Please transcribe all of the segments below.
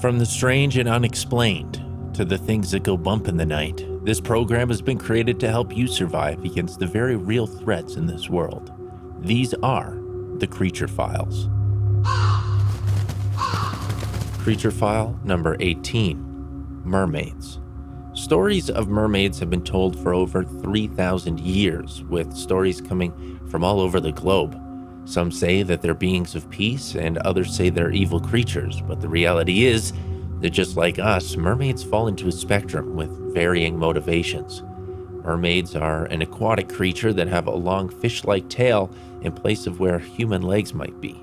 From the strange and unexplained to the things that go bump in the night, this program has been created to help you survive against the very real threats in this world. These are the Creature Files. Creature File number 18 Mermaids. Stories of mermaids have been told for over 3,000 years, with stories coming from all over the globe. Some say that they're beings of peace, and others say they're evil creatures, but the reality is that just like us, mermaids fall into a spectrum with varying motivations. Mermaids are an aquatic creature that have a long fish like tail in place of where human legs might be.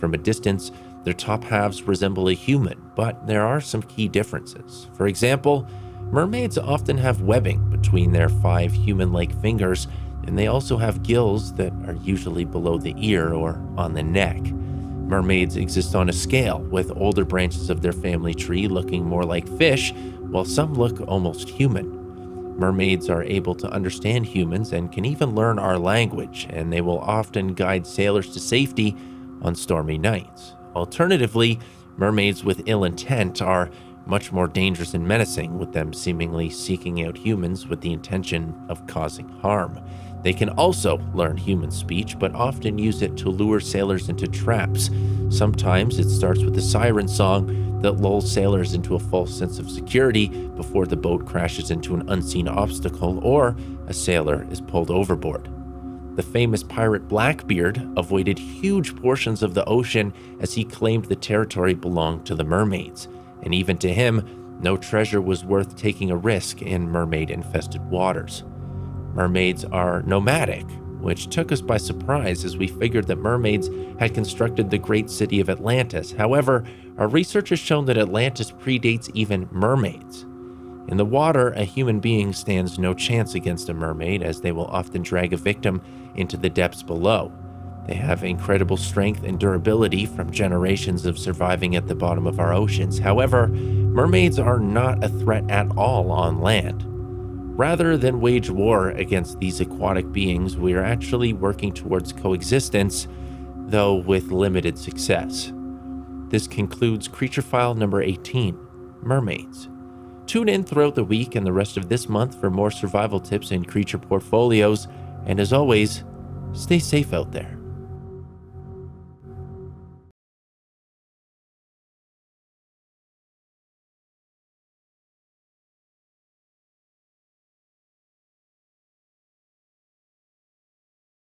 From a distance, their top halves resemble a human, but there are some key differences. For example, mermaids often have webbing between their five human like fingers and they also have gills that are usually below the ear or on the neck. Mermaids exist on a scale, with older branches of their family tree looking more like fish, while some look almost human. Mermaids are able to understand humans and can even learn our language, and they will often guide sailors to safety on stormy nights. Alternatively, mermaids with ill intent are much more dangerous and menacing, with them seemingly seeking out humans with the intention of causing harm. They can also learn human speech, but often use it to lure sailors into traps. Sometimes it starts with a siren song that lulls sailors into a false sense of security before the boat crashes into an unseen obstacle or a sailor is pulled overboard. The famous pirate Blackbeard avoided huge portions of the ocean as he claimed the territory belonged to the mermaids, and even to him, no treasure was worth taking a risk in mermaid infested waters. Mermaids are nomadic, which took us by surprise as we figured that mermaids had constructed the great city of Atlantis. However, our research has shown that Atlantis predates even mermaids. In the water, a human being stands no chance against a mermaid, as they will often drag a victim into the depths below. They have incredible strength and durability from generations of surviving at the bottom of our oceans. However, mermaids are not a threat at all on land. Rather than wage war against these aquatic beings, we are actually working towards coexistence, though with limited success. This concludes Creature File number 18 Mermaids. Tune in throughout the week and the rest of this month for more survival tips and creature portfolios, and as always, stay safe out there.